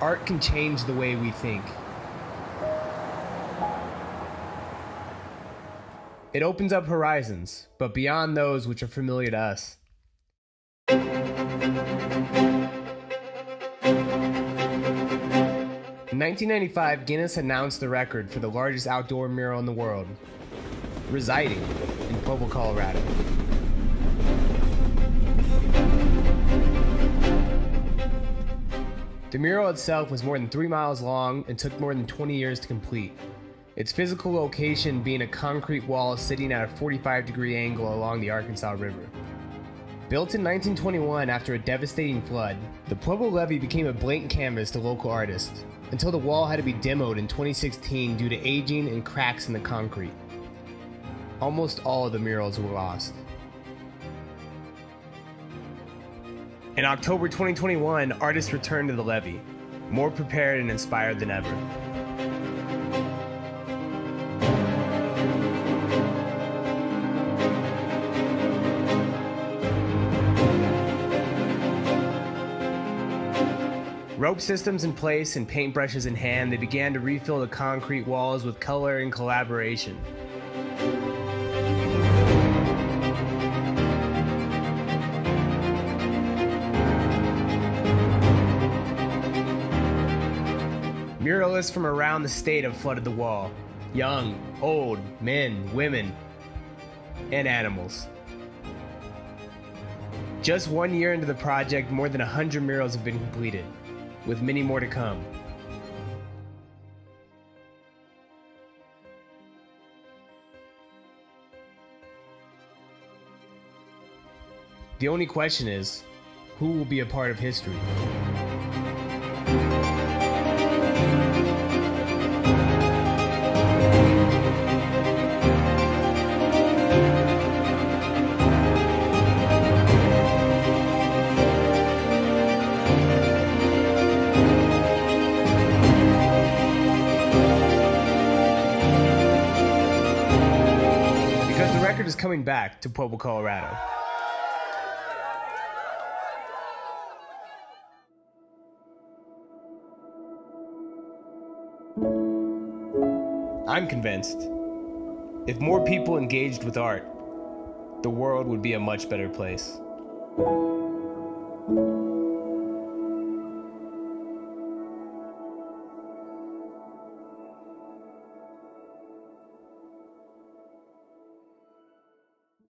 art can change the way we think. It opens up horizons, but beyond those which are familiar to us. In 1995, Guinness announced the record for the largest outdoor mural in the world, residing in Pueblo, Colorado. The mural itself was more than three miles long and took more than 20 years to complete. Its physical location being a concrete wall sitting at a 45 degree angle along the Arkansas River. Built in 1921 after a devastating flood, the Pueblo levee became a blank canvas to local artists, until the wall had to be demoed in 2016 due to aging and cracks in the concrete. Almost all of the murals were lost. In October 2021, artists returned to the levee, more prepared and inspired than ever. Rope systems in place and paintbrushes in hand, they began to refill the concrete walls with color and collaboration. Muralists from around the state have flooded the wall young, old, men, women, and animals. Just one year into the project, more than 100 murals have been completed, with many more to come. The only question is who will be a part of history? Record is coming back to Pueblo, Colorado. I'm convinced if more people engaged with art, the world would be a much better place.